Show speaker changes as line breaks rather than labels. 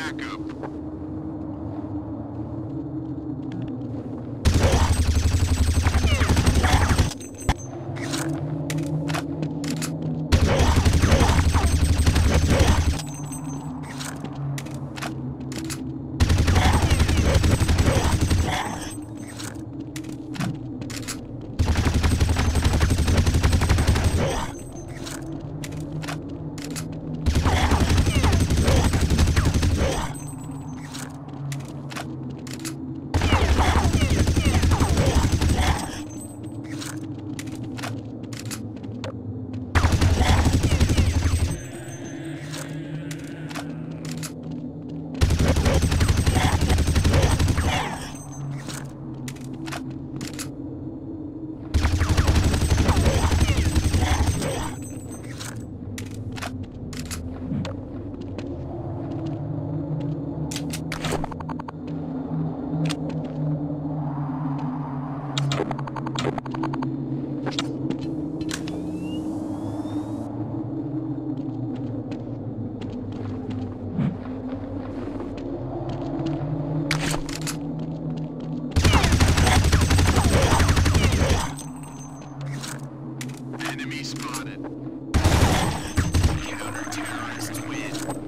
backup. Enemy spotted. Counter-terrorist win.